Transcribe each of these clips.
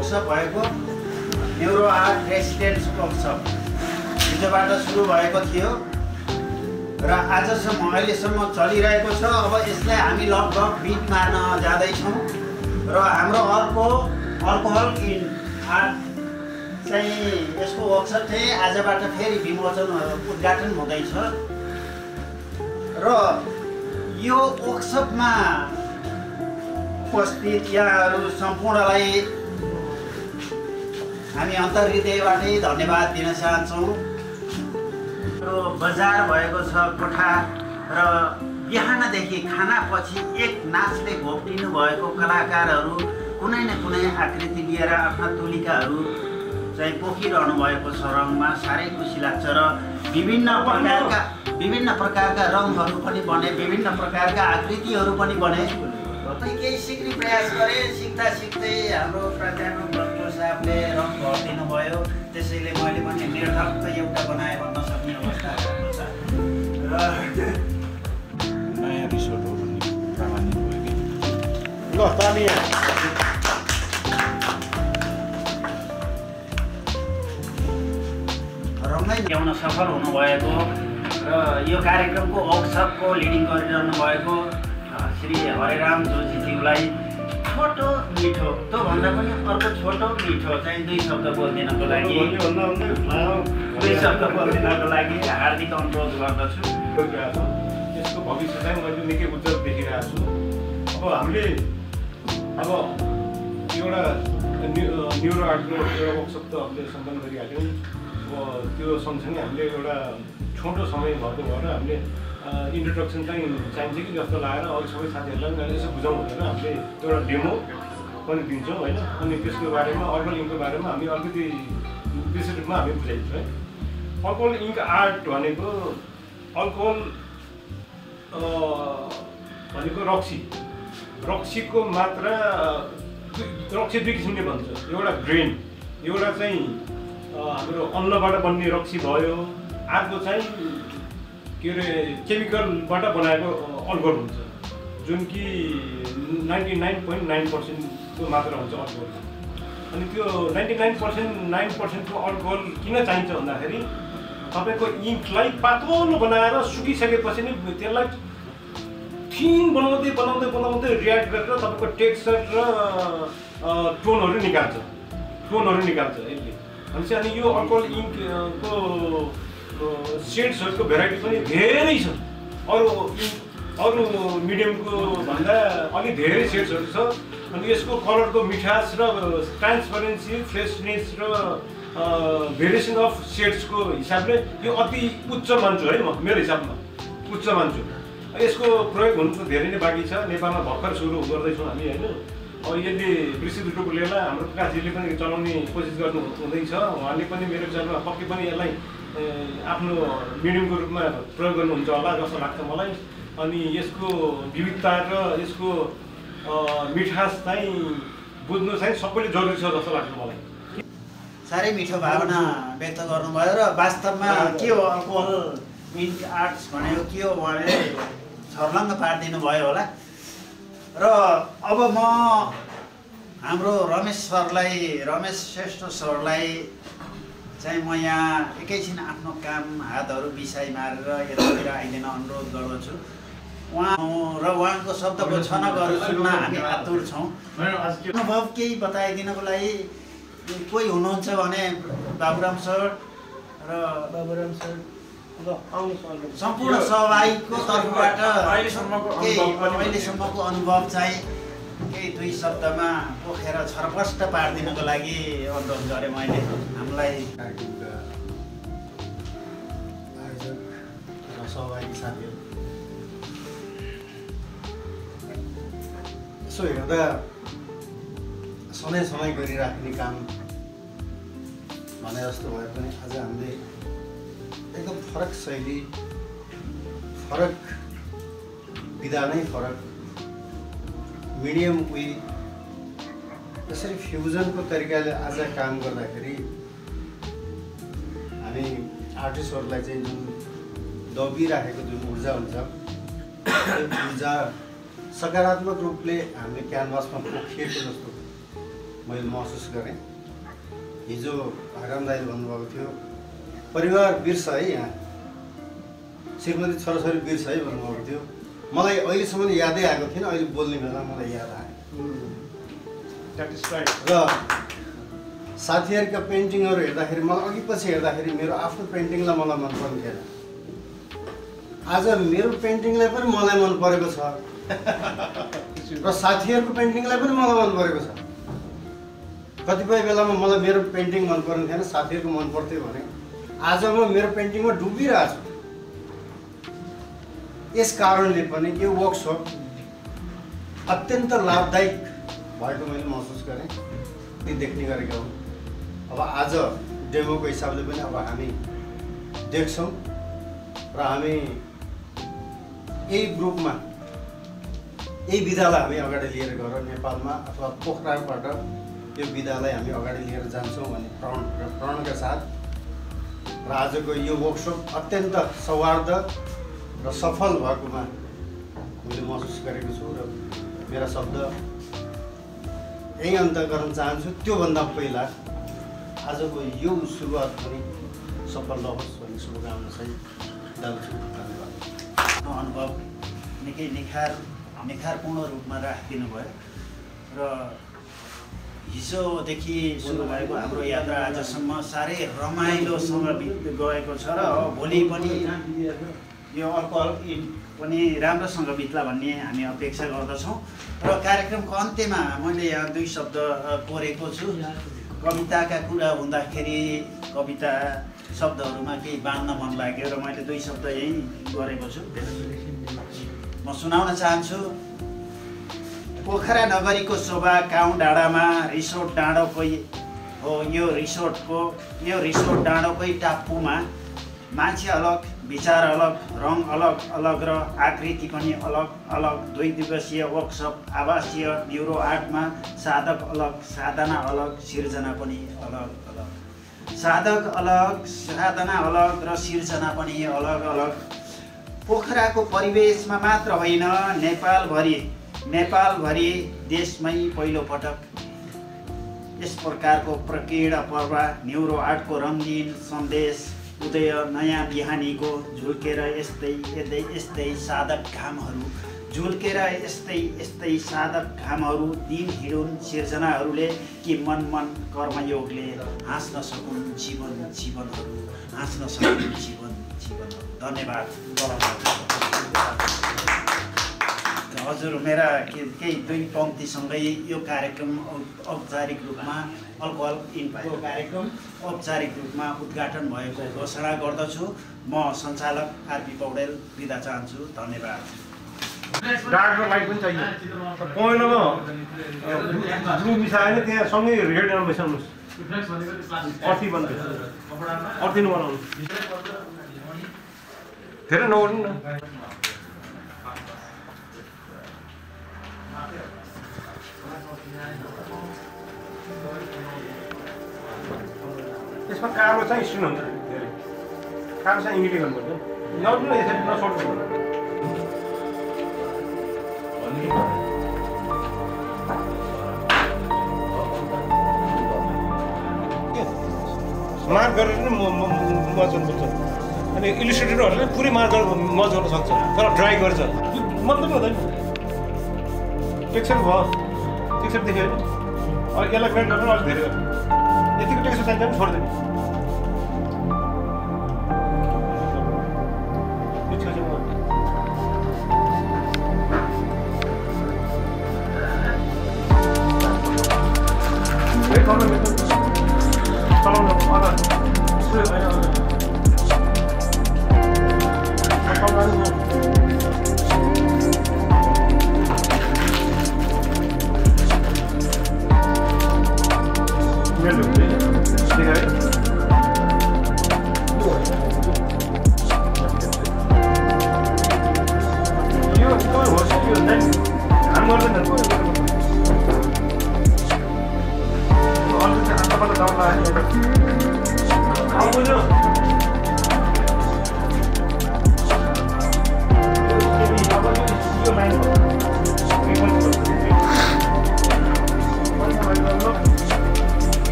भएको neuro art residence workshop हिजोबाट सुरु भएको थियो र आजसम्म अहिलेसम्म चलिरहेको छ। अब यसलाई हामी लगभग बिट मार्न जाँदैछौँ र हाम्रो अर्को अल्कोहल इन आर्ट चाहिँ यसको वर्कसप चाहिँ आजबाट फेरि विमोचन उद्घाटन हुँदैछ। र यो वर्कसपमा उपस्थित यहाँहरू सम्पूर्णलाई हामी अन्तर्हृदयबाटै धन्यवाद दिन चाहन्छौँ। यो बजार भएको छ कोठा र बिहानदेखि खानापछि एक नाचले घोप्टिनु भएको कलाकारहरू कुनै न कुनै आकृति लिएर आफ्ना तुलिकाहरू चाहिँ पोखिरहनु भएको छ रङमा। साह्रै खुसी लाग्छ र विभिन्न प्रकारका विभिन्न प्रकारका रङहरू पनि बने विभिन्न प्रकारका आकृतिहरू पनि बने। केही सिक्ने प्रयास गरेँ सिक्दा सिक्दै हाम्रो प्राध्यापक डक्टर साहबले रङ भरिदिनु भयो त्यसैले मैले पनि निर्धक्क एउटा बनाएँ भन्न सक्ने अवस्था छ। र नयाँ ल ताली रङै ल्याउन सफल हुनुभएको र यो कार्यक्रमको वर्कसपको लिडिङ गरिरहनु भएको श्री हरेराम जोशीज्यूलाई छोटो मिठो। त्योभन्दा पनि अर्को छोटो मिठो चाहिँ दुई शब्द बोलिदिनको लागि। दुई शब्द बोलिदिनको लागि हार्दिक अनुरोध गर्दछु। यसको भविष्य चाहिँ मैले निकै उज्जवल देखिरहेको छु। अब हामीले अब एउटा न्यु न्युरो आर्टको एउटा वर्कसप त हामीले सम्पन्न गरिहाल्यौँ। अब त्यो सँगसँगै हामीले एउटा छोटो समय भएको भएर हामीले इन्ट्रोडक्सन चाहिँ चाहिन्छ कि जस्तो लागेर अरू सबै साथीहरूलाई पनि यसो बुझाउँ भनेर हामीले एउटा डेमो पनि दिन्छौँ होइन? अनि त्यसको बारेमा अर्बल इङ्कको बारेमा हामी अलिकति विशेष रूपमा हामी बुझाइदिन्छौँ है? अल्कोहल इङ्क आर्ट भनेको अल्कोहल भनेको रक्सी। रक्सीको मात्रा रक्सी दुई किसिमले भन्छ। एउटा ग्रेन एउटा चाहिँ हाम्रो अन्नबाट बन्ने रक्सी भयो। अर्को चाहिँ के अरे केमिकलबाट बनाएको अल्कोहल हुन्छ। जुन कि नाइन्टी नाइन पोइन्ट नाइन पर्सेन्टको मात्रा हुन्छ अल्कोहल अनि त्यो नाइन्टी नाइन पर्सेन्ट नाइन पर्सेन्टको अल्कोहल किन चाहिन्छ भन्दाखेरि तपाईँको इङ्कलाई पातलो बनाएर सुकिसकेपछि नि त्यसलाई थिन बनाउँदै बनाउँदै बनाउँदै रियाक्ट गरेर तपाईँको टेक्सचर र टोनहरू निकाल्छ। टोनहरू निकाल्छ यसले। भनेपछि अनि यो अल्कोहल इङ्कको सेड्सहरूको भेराइटी पनि धेरै छ। अरू अरू मिडियमको भन्दा अलिक धेरै सेड्सहरू छ। अनि यसको कलरको मिठास र ट्रान्सपरेन्सी फ्रेसनेस र भेरिएसन अफ सेड्सको हिसाबले यो अति उच्च मान्छु है म मेरो हिसाबमा। उच्च मान्छु। यसको प्रयोग हुनु त धेरै नै बाँकी छ। नेपालमा भर्खर सुरु गर्दैछौँ हामी होइन? अब विस्तृत रूपले लिएर हाम्रो प्रकाशजीले पनि चलाउने कोसिस गर्नु हुँदैछ। उहाँले पनि मेरो विचारमा पक्कै पनि यसलाई आफ्नो मिडियमको रूपमा प्रयोग गर्नुहुन्छ होला जस्तो लाग्छ मलाई। अनि यसको विविधता र यसको मिठास चाहिँ बुझ्नु चाहिँ सबैले जरुरी छ जस्तो लाग्छ मलाई। साह्रै मिठो भावना व्यक्त गर्नुभयो र वास्तवमा के हो अल्कोहल इन्क आर्ट्स भनेको के हो भने छर्लङ्ग पारिदिनु भयो होला। र अब म हाम्रो रमेश सरलाई रमेश श्रेष्ठ सरलाई चाहिँ म यहाँ एकैछिन आफ्नो काम हातहरू बिसाइ मारेर यतातिर आइदिन अनुरोध गर्दछु उहाँ र उहाँको शब्दको छनकहरू सुन्न हामी आतुर छौँ अनुभव केही बताइदिनको लागि कोही हुनुहुन्छ भने बाबुराम सर र बाबुराम सर सम्पूर्ण सहभागीको तर्फबाट अहिलेसम्मको अनुभव चाहिँ केही दुई शब्दमा पोखेर छरपष्ट पारिदिनको लागि अनुरोध गरेँ मैले। हामीलाई सहभागी साथीहरू। यसो हेर्दा सधैँ सधैँ गरिराख्ने काम भने जस्तो भए पनि आज हामीले एकदम फरक शैली फरक विधा नै फरक मिडियम वे यसरी फ्युजनको तरिकाले आज काम गर्दाखेरि हामी आर्टिस्टहरूलाई चाहिँ जुन दबिराखेको जुन ऊर्जा हुन्छ ऊर्जा सकारात्मक रूपले हामीले क्यानभासमा पोखिएको जस्तो मैले महसुस गरेँ। हिजो भाइराम दाईले भन्नुभएको थियो परिवार बिर्स है यहाँ। श्रीमती छोराछोरी बिर्स है भन्नुभएको थियो। मलाई अहिलेसम्म यादै आएको थिएन अहिले बोल्ने बेला मलाई याद आयो। राइट र साथीहरूका पेन्टिङहरू हेर्दाखेरि मलाई अघि पछि हेर्दाखेरि मेरो आफ्नो पेन्टिङलाई मलाई मन पर्थेन आज मेरो पेन्टिङलाई पनि मलाई मन परेको छ। र साथीहरूको पेन्टिङलाई पनि मलाई मन परेको छ। कतिपय बेलामा मलाई मेरो पेन्टिङ मन पर्ने थिएन साथीहरूको मन पर्थ्यो भने। आज म मेरो पेन्टिङमा डुबिरहेको छु यस कारणले पनि यो वर्कसप अत्यन्त लाभदायक भएको मैले महसुस गरेँ ती देख्ने गरेका हुन् अब आज डेमोको हिसाबले पनि अब हामी देख्छौँ र हामी यही ग्रुपमा यही विधालाई हामी अगाडि लिएर गएर नेपालमा अथवा पोखराबाट यो विधालाई हामी अगाडि लिएर जान्छौँ भन्ने प्रण प्रणका साथ। र आजको यो वर्कसप अत्यन्त सौहार्द र सफल भएकोमा मैले महसुस गरेको छु र मेरा शब्द यही अन्त गर्न चाहन्छु त्योभन्दा पहिला आजको यो सुरुवात पनि सफल रहोस् भन्ने शुभकामना सहित जान्छु धन्यवाद। अनुभव निकै निखार निखारपूर्ण रूपमा राखिदिनु भयो र हिजोदेखि सुरु भएको हाम्रो यात्रा आजसम्म साह्रै रमाइलोसँग गएको छ र भोलि पनि यो अल्कोहल पनि राम्रोसँग बित्ला भन्ने हामी अपेक्षा गर्दछौँ। र कार्यक्रमको अन्त्यमा मैले यहाँ दुई शब्द कोरेको छु। कविताका कुरा हुँदाखेरि कविता शब्दहरूमा केही बाँध्न मन लाग्यो र मैले दुई शब्द यहीँ गरेको छु। म सुनाउन चाहन्छु। पोखरा नगरीको शोभा काउँ डाँडामा रिसोर्ट डाँडोकै हो यो रिसोर्टको यो रिसोर्ट डाँडोकै टापुमा मान्छे अलग विचार अलग रङ अलग अलग र आकृति पनि अलग अलग। दुई दिवसीय वर्कसप आवासीय न्युरो आर्टमा साधक अलग साधना अलग सिर्जना पनि अलग अलग। साधक अलग साधना अलग र सिर्जना पनि अलग अलग। पोखराको परिवेशमा मात्र होइन नेपालभरि। नेपालभरि देशमै पहिलोपटक यस प्रकारको प्रकीर्ण पर्व न्युरो आर्टको रङ्गीन सन्देश। उदय नयाँ बिहानीको झुल्केर यस्तै यस्तै यस्तै साधक घामहरू झुल्केर यस्तै यस्तै साधक घामहरू दिन हिँडुन् सिर्जनाहरूले कि मन मन कर्मयोगले हाँस्न सकुन् जीवन जीवनहरू हाँस्न सकुन् जीवन जीवनहरू। धन्यवाद। हजुर मेरा के केही दुई पङ्क्तिसँगै यो कार्यक्रम औपचारिक रूपमा अल्कोहल इनको कार्यक्रम औपचारिक रूपमा उद्घाटन भएको घोषणा गर्दछु। म सञ्चालक आरपी पौडेल बिदा चाहन्छु। धन्यवाद। डार्क र लाइट पनि चाहियो पहेँलोमा ब्लु मिसाएर त्यहाँ सँगै रेड मिसाउनुहोस् अर्थी बन्द अर्थी नबनाउनु धेरै नगर्नु न। त्यसमा कालो चाहिँ स्टुन हुन्छ धेरै। कालो चाहिँ इङ्ग्लिस गर्नुपर्छ नर्नु न यसरी नसोड्नु मार्क गरेर नै म म- मर्ज गर्नुपर्छ अनि इलिस्ट्रेटरहरूले पुरै मार्क गरेर गर्न सक्छ। तर ड्राई गर्छ। मतलब हुँदैन। टेक्सचर भयो। टेक्सचर देख्यो होइन अब यसलाई ग्राइन्ड गरेर अलिक धेरै गर्नु यतिको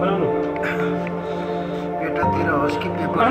बनाउनु पेटातिर होस् कि पेपर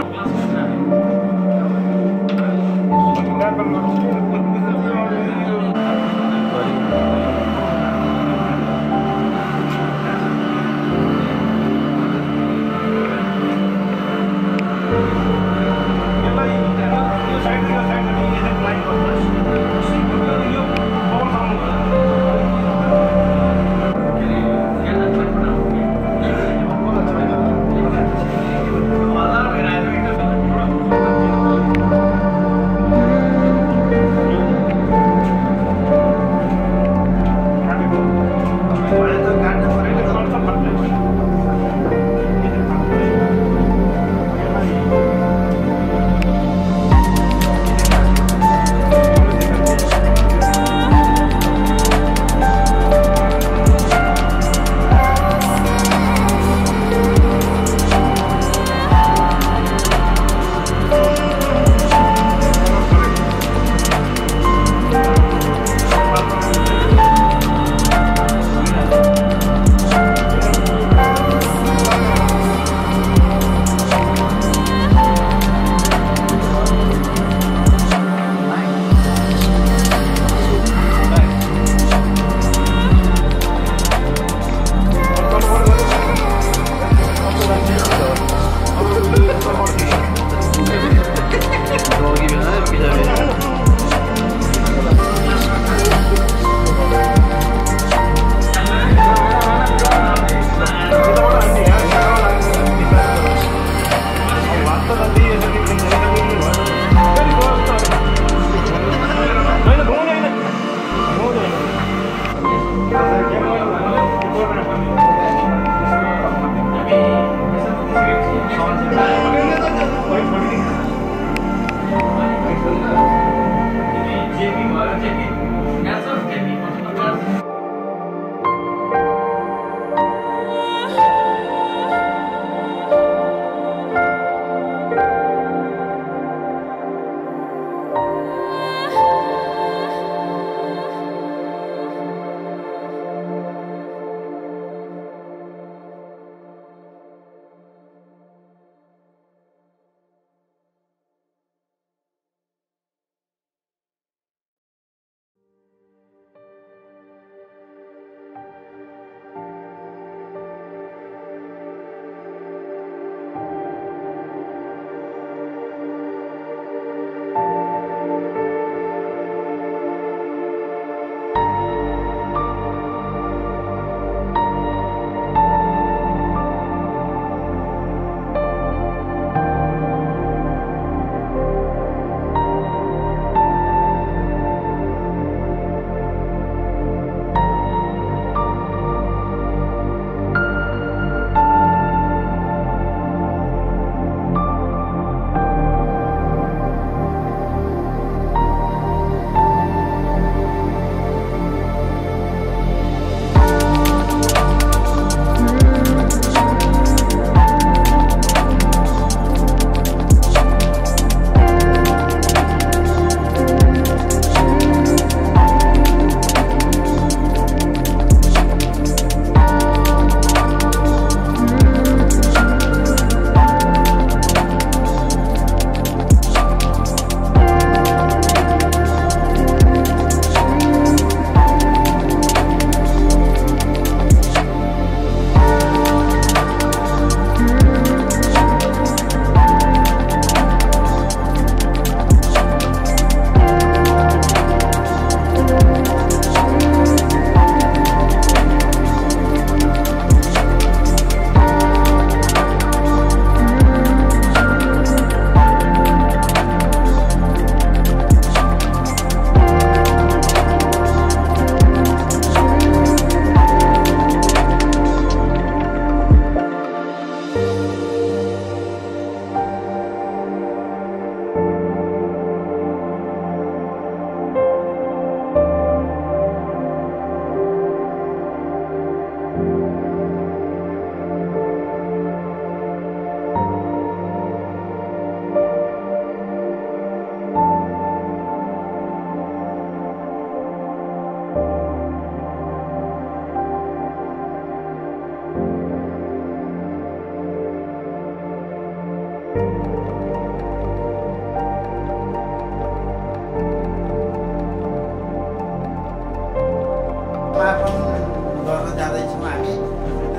छौँ हामी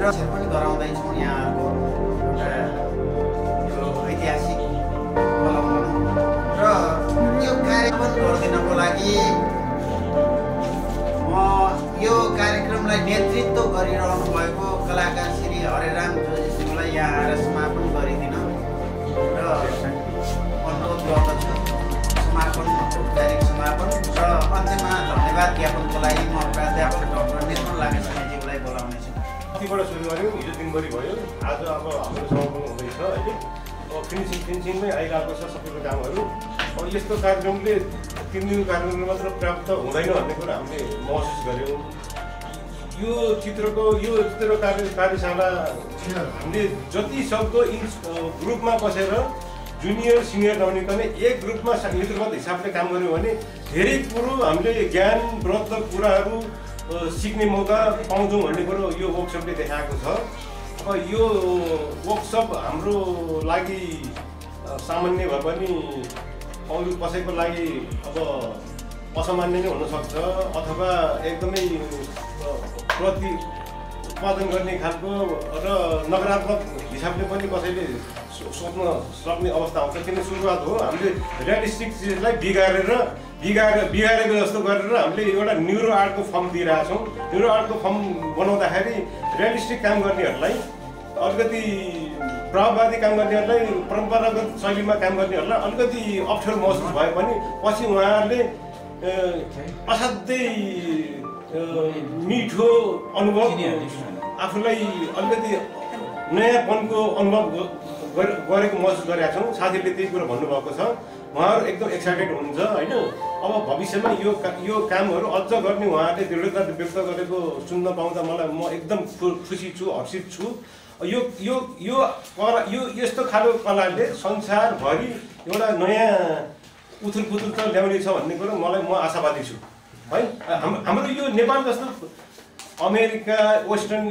र पनि गराउँदैछौँ यहाँको एउटा यो ऐतिहासिक बोलाउन र यो कार्यक्रम गरिदिनको लागि म यो कार्यक्रमलाई नेतृत्व गरिरहनु भएको कलाकार श्री हरेराम जोजीसिंहलाई यहाँ आएर समापन गरिदिन र अनुरोध गर्दछु। समापन औपचारिक समापन। र अन्त्यमा धन्यवाद ज्ञापनको लागि म प्राध्यापक डक्टर निर्मल लागे कतिबाट सुरु गऱ्यौँ हिजो दिनभरि भयो। आज अब हाम्रो समापन हुँदैछ होइन? अब फिनिसिङ फिनिसिङमै आइरहेको छ सबैको कामहरू। अब यस्तो कार्यक्रमले तिन दिन कार्यक्रमले मात्र प्राप्त हुँदैन भन्ने कुरा हामीले महसुस गऱ्यौँ यो चित्रको यो चित्र कार्य कार्यशाला हामीले जति सक्दो इन ग्रुपमा बसेर जुनियर सिनियर नभनिकन एक ग्रुपमा नेतृत्व हिसाबले काम गऱ्यौँ भने धेरै कुरो हामीले ज्ञानप्रद कुराहरू अ, सिक्ने मौका पाउँछौँ भन्ने कुरो यो वर्कसपले देखाएको छ अब यो वर्कसप हाम्रो लागि सामान्य भए पनि अरू कसैको लागि अब असामान्य नै हुनसक्छ अथवा एकदमै प्रति उत्पादन गर्ने खालको र नकारात्मक हिसाबले पनि कसैले सोच्न सक्ने अवस्था आउँछ किन सुरुवात हो। हामीले रियलिस्टिक चिजलाई बिगारेर बिगाएर बिगारेको जस्तो गरेर हामीले एउटा न्युरो आर्टको फर्म दिइरहेछौँ न्युरो आर्टको फर्म बनाउँदाखेरि रियलिस्टिक काम गर्नेहरूलाई अलिकति प्रभाववादी काम गर्नेहरूलाई परम्परागत शैलीमा काम गर्नेहरूलाई अलिकति अप्ठ्यारो महसुस भए पनि पछि उहाँहरूले असाध्यै मिठो अनुभव आफूलाई अलिकति नयाँपनको अनुभव गरेको महसुस गरेका छौँ। साथीहरूले त्यही कुरो भन्नुभएको छ। उहाँहरू एकदम एक्साइटेड हुनुहुन्छ होइन? अब भविष्यमा यो का यो कामहरू अझ गर्ने उहाँहरूले दृढता व्यक्त गरेको सुन्न पाउँदा मलाई म एकदम खुसी छु हर्षित छु। यो यो यो कला यो यस्तो खालको कलाले संसारभरि एउटा नयाँ उथुल पुथुल त ल्याउने छ भन्ने कुरो मलाई म आशावादी छु। है? हाम हाम्रो यो नेपाल जस्तो अमेरिका वेस्टर्न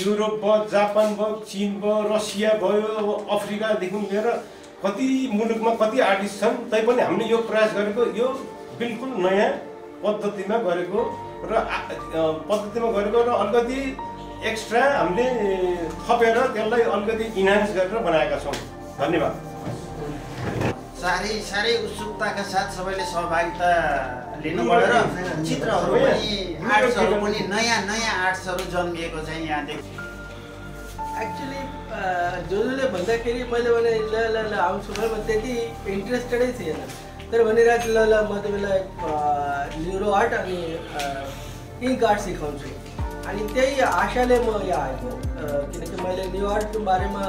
युरोप भयो जापान भयो चिन भयो रसिया भयो अफ्रिकादेखि लिएर कति मुलुकमा कति आर्टिस्ट छन् तैपनि हामीले यो प्रयास गरेको यो बिल्कुल नयाँ पद्धतिमा गरेको र पद्धतिमा गरेको र अलिकति एक्स्ट्रा हामीले थपेर त्यसलाई अलिकति इन्हान्स गरेर बनाएका छौँ। धन्यवाद। साह्रै साह्रै उत्सुकताका साथ सबैले सहभागिता लिनुभयो र चित्रहरू पनि आर्ट्सहरू पनि नयाँ नयाँ आर्ट्सहरू जन्मिएको चाहिँ यहाँ देख एक्चुली जो जोले भन्दाखेरि मैले भने ल ल ल आउँछु भयो म त्यति इन्ट्रेस्टेडै थिएन। तर भनिरहेको छु ल ल म तिमीलाई न्युरो आर्ट अनि इङ्क आर्ट सिकाउँछु। अनि त्यही आशाले म यहाँ आएको। किनकि मैले न्यु आर्टको बारेमा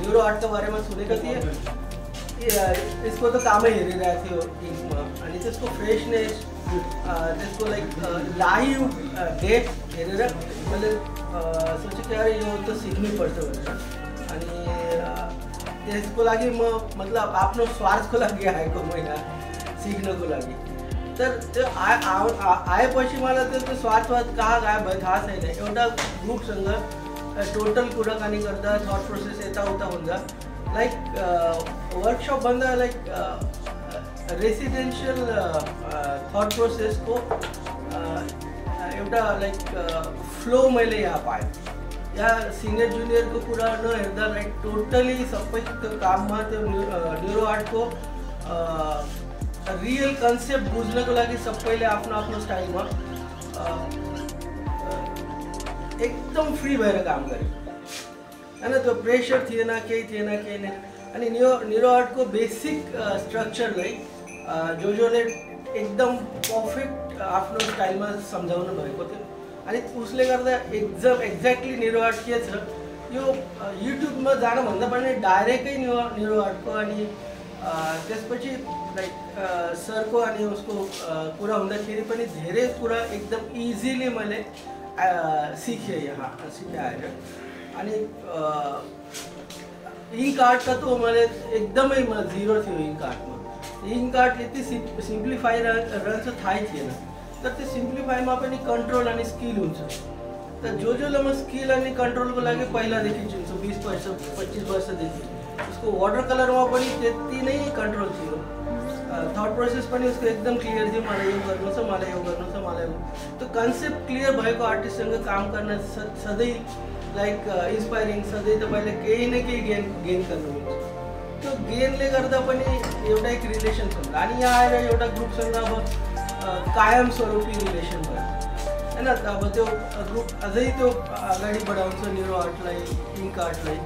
न्युरो आर्टको बारेमा सुनेको थिएँ। ए- यसको त कामै हेरिरहेको थियो इङ्कमा अनि त्यसको फ्रेसनेस त्यसको लाइक लाइभ डेट हेरेर मैले सोचेँ कि अरे यो त सिक्नैपर्छ भनेर अनि त्यसको लागि म मतलब आफ्नो स्वार्थको लागि आएको महिना सिक्नको लागि। तर त्यो आ- आएपछि मलाई त्यो त्यो स्वार्थ स्वार्थ कहाँ गयो भयो थाहा छैन एउटा ग्रुपसँग टोटल कुराकानी गर्दा थट प्रोसेस यताउता हुन्छ लाइक वर्कसपभन्दा लाइक रेसिडेन्सियल थट प्रोसेसको एउटा लाइक फ्लो मैले यहाँ पाएँ। यहाँ सिनियर जुनियरको कुरा नहेर्दा लाइक टोटली सबै त्यो काममा, त्यो न्युरो आर्टको रियल कन्सेप्ट बुझ्नको लागि सबैले आफ्नो आफ्नो स्टाइलमा एकदम फ्री भएर काम गरे। होइन त्यो प्रेसर थिएन केही थिएन केही नै अनि न्यु न्युरो आर्टको बेसिक स्ट्रक्चरलाई जो जोले एकदम पर्फेक्ट आफ्नो स्टाइलमा सम्झाउनु भएको थियो अनि उसले गर्दा एक्जाम एक्ज्याक्टली न्युरो आर्ट के छ यो युट्युबमा जानुभन्दा पनि डाइरेक्टै न्यु न्युरो आर्टको अनि त्यसपछि लाइक सरको अनि उसको कुरा हुँदाखेरि पनि धेरै कुरा एकदम इजिली मैले सिकेँ यहाँ सिकाएर अनि इङ्क आर्टका त मैले एकदमै म। जिरो थियो इङ्क आर्टमा इङ्क आर्ट यति सिम् सिम्प्लिफाई रह रहन्छ थाहै थिएन तर सिम्प्लिफाईमा पनि कन्ट्रोल अनि स्किल हुन्छ त जो जोलाई म स्किल अनि कन्ट्रोलको लागि पहिलादेखि चिन्छु बिस वर्ष पच्चिस वर्षदेखि उसको वाटर कलरमा पनि त्यति नै कन्ट्रोल थियो थट प्रोसेस उसको एकदम क्लियर थियो मलाई यो गर्नु छ मलाई यो गर्नु छ मलाई त्यो कन्सेप्ट क्लियर भएको काम गर्न स- सधैँ लाइक इन्सपाइरिङ सधैँ तपाईँले केही न केही गेन गेन गर्नुहुन्छ त्यो गेनले गर्दा पनि एउटा एक रिलेसन छ अनि यहाँ आएर एउटा ग्रुपसँग अब अ, कायमस्वरूपी रिलेसन भयो होइन अब त्यो ग्रुप अझै त्यो अगाडि बढाउँछ न्युरो आर्टलाई इङ्क आर्टलाई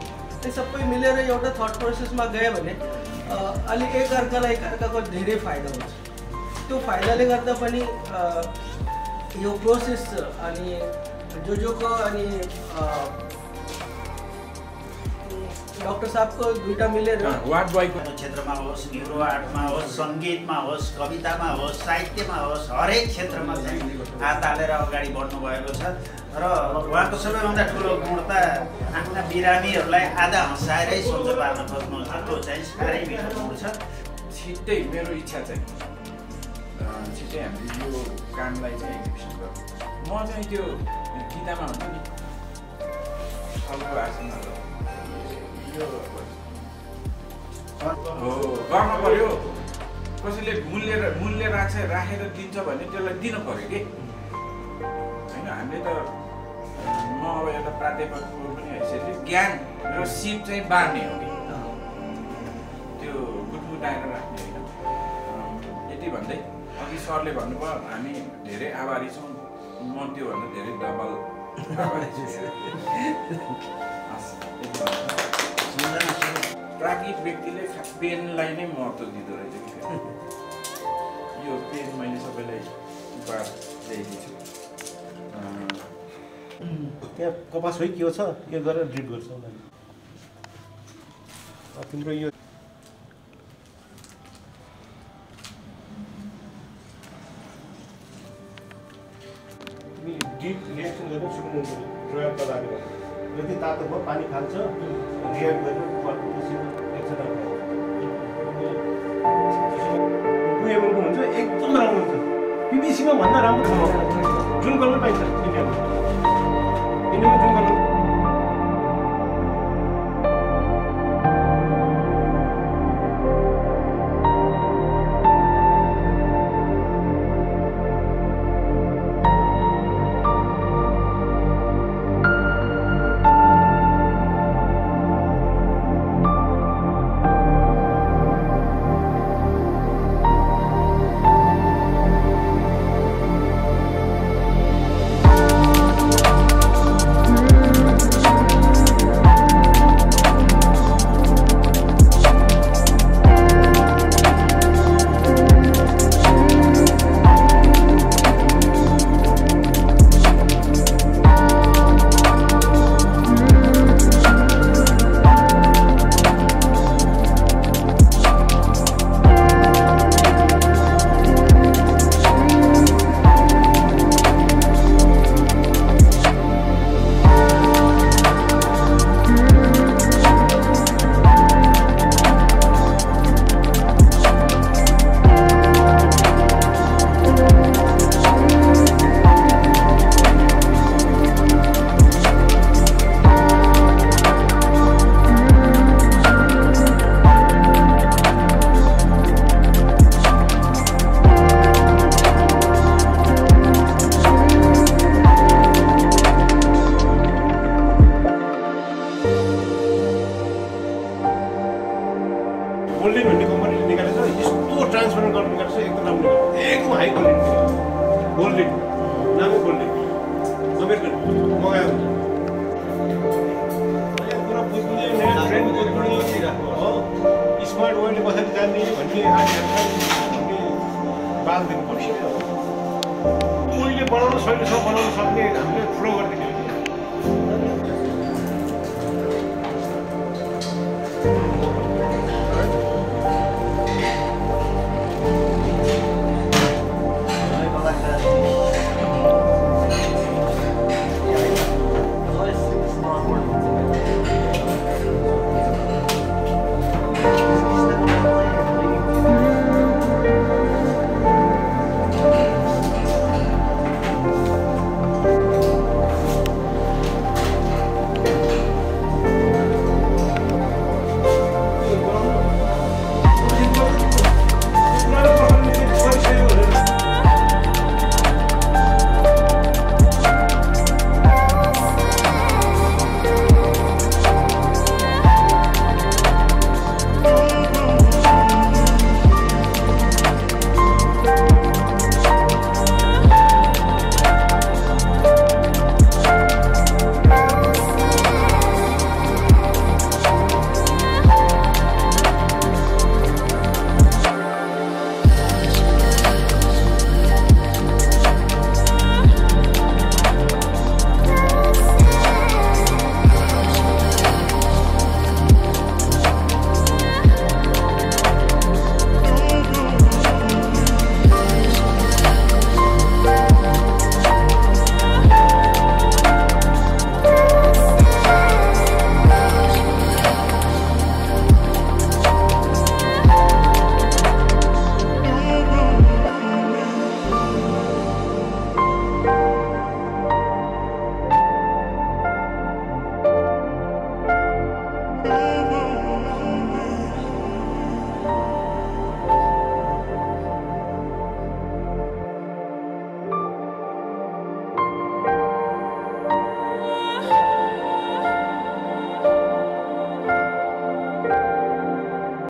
त्यो सबै मिलेर एउटा थट प्रोसेसमा गयो भने अ, अलिक एकअर्कालाई एकअर्काको धेरै फाइदा हुन्छ त्यो फाइदाले गर्दा पनि यो प्रोसेस अनि जो जोको अनि अ, डक्टर साहबको दुइटा मिलेर वार्ड बोयको। क्षेत्रमा होस् न्युरो आर्टमा होस् सङ्गीतमा होस् कवितामा होस् साहित्यमा होस् हरेक क्षेत्रमा चाहिँ हात हालेर अगाडि बढ्नु भएको छ। र उहाँको सबैभन्दा ठुलो गुण त आफ्ना बिरामीहरूलाई आधा हँसाएरै सन्चो पार्न खोज्नु छ त्यो चाहिँ साह्रै मिठो गुण छ। छिट्टै मेरो इच्छा चाहिँ छिट्टै हामीले यो कामलाई चाहिँ म चाहिँ त्यो हुन्छ नि हो गर्नु पर्यो कसैले मूल्य मूल्य राख्छ राखेर दिन्छ भने त्यसलाई दिनु पर्यो कि होइन हामीले त म अब एउटा प्राध्यापकको पनि हैसियतले ज्ञान र सिप चाहिँ बाँड्ने हो कि त्यो गुटमुटाएर राख्ने होइन यति भन्दै अघि सरले भन्नुभयो हामी धेरै आभारी छौँ म त्योभन्दा धेरै डबल। प्राज्ञिक व्यक्तिले पेनलाई नै महत्त्व दिँदो रहेछ। यो पेन मैले सबैलाई उपहार ल्याइदिन्छु त्यहाँ कपास है के हो छ यो गरेर ड्रिप गर्छ तिम्रो यो गरेर सुक्नु प्रयोगका लागि जति तातो भयो पानी खान्छ रियाक्ट हुन्छ एकदम राम्रो हुन्छ पिबिसीमा भन्दा राम्रो जुन कलर पाइन्छ इन्डियामा इन्डियामा जुन कलर